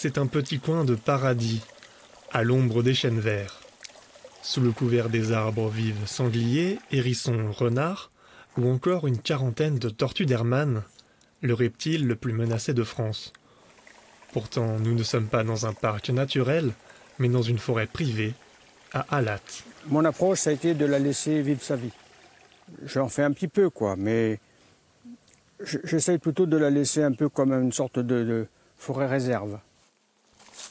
C'est un petit coin de paradis, à l'ombre des chênes verts. Sous le couvert des arbres vivent sangliers, hérissons, renards, ou encore une quarantaine de tortues d'Hermann, le reptile le plus menacé de France. Pourtant, nous ne sommes pas dans un parc naturel, mais dans une forêt privée, à Alat. Mon approche, ça a été de la laisser vivre sa vie. J'en fais un petit peu, quoi, mais j'essaye plutôt de la laisser un peu comme une sorte de, de forêt réserve.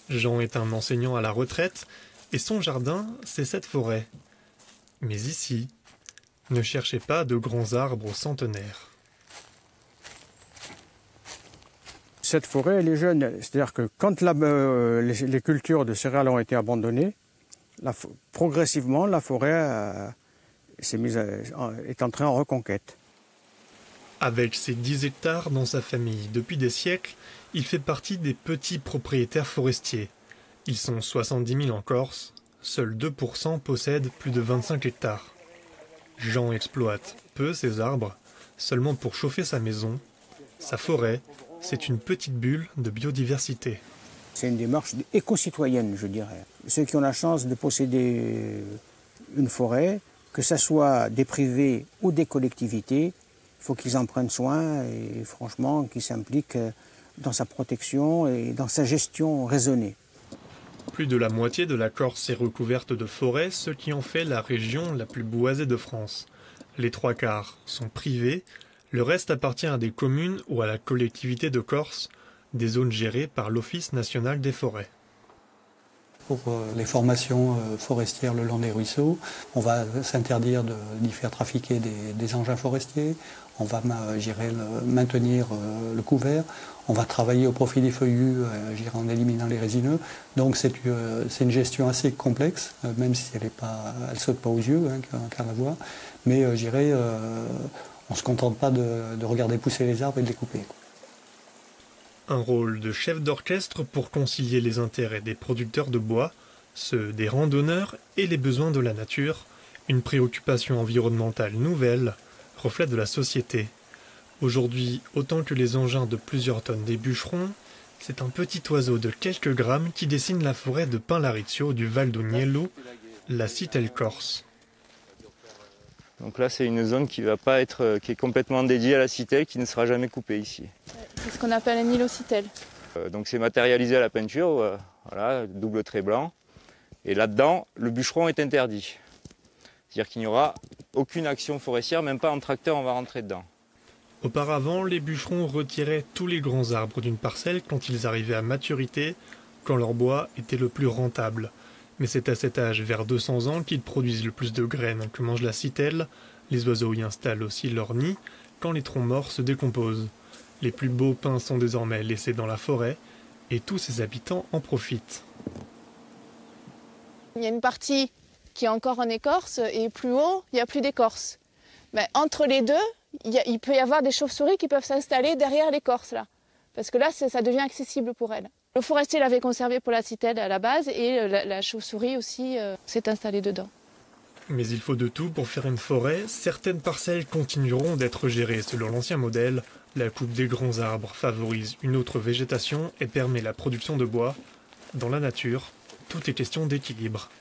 Jean est un enseignant à la retraite, et son jardin, c'est cette forêt. Mais ici, ne cherchez pas de grands arbres centenaires. Cette forêt, elle est jeune. C'est-à-dire que quand euh, les, cultures de céréales ont été abandonnées, progressivement, la forêt euh, mise est entrée en reconquête. Avec ses 10 hectares dans sa famille depuis des siècles, il fait partie des petits propriétaires forestiers. Ils sont 70 000 en Corse, seuls 2% possèdent plus de 25 hectares. Jean exploite peu ses arbres, seulement pour chauffer sa maison. Sa forêt, c'est une petite bulle de biodiversité. C'est une démarche éco-citoyenne, je dirais. Ceux qui ont la chance de posséder une forêt, que ce soit des privés ou des collectivités, faut qu'ils en prennent soin et franchement qu'ils s'impliquent dans sa protection et dans sa gestion raisonnée. Plus de la moitié de la Corse est recouverte de forêts, ce qui en fait la région la plus boisée de France. Les trois quarts sont privés, le reste appartient à des communes ou à la collectivité de Corse, des zones gérées par l'Office national des forêts. Pour les formations forestières le long des ruisseaux, on va s'interdire d'y faire trafiquer des, engins forestiers, on va maintenir le couvert, on va travailler au profit des feuillus en éliminant les résineux. Donc c'est une gestion assez complexe, même si elle ne saute pas aux yeux, hein, qu'à la voix. Mais on ne se contente pas de, de, regarder pousser les arbres et de les couper. Un rôle de chef d'orchestre pour concilier les intérêts des producteurs de bois, ceux des randonneurs et les besoins de la nature, une préoccupation environnementale nouvelle, reflet de la société. Aujourd'hui, autant que les engins de plusieurs tonnes des bûcherons, c'est un petit oiseau de quelques grammes qui dessine la forêt de Pin Larizio du Val d'Agnello, la citelle corse. Donc là, c'est une zone qui va pas être, qui est complètement dédiée à la citelle, qui ne sera jamais coupée ici. C'est ce qu'on appelle un îlocitelle. Euh, donc c'est matérialisé à la peinture, euh, voilà, double trait blanc. Et là-dedans, le bûcheron est interdit. C'est-à-dire qu'il n'y aura aucune action forestière, même pas en tracteur, on va rentrer dedans. Auparavant, les bûcherons retiraient tous les grands arbres d'une parcelle quand ils arrivaient à maturité, quand leur bois était le plus rentable. Mais c'est à cet âge, vers 200 ans, qu'ils produisent le plus de graines que mange la citelle. Les oiseaux y installent aussi leur nid quand les troncs morts se décomposent. Les plus beaux pins sont désormais laissés dans la forêt et tous ses habitants en profitent. Il y a une partie qui est encore en écorce et plus haut, il n'y a plus d'écorce. Mais entre les deux, il, y a, il, peut y avoir des chauves-souris qui peuvent s'installer derrière l'écorce là. Parce que là, ça devient accessible pour elles. Le forestier l'avait conservé pour la citelle à la base et la, la chauve-souris aussi euh, s'est installée dedans. Mais il faut de tout pour faire une forêt. Certaines parcelles continueront d'être gérées selon l'ancien modèle. La coupe des grands arbres favorise une autre végétation et permet la production de bois. Dans la nature, tout est question d'équilibre.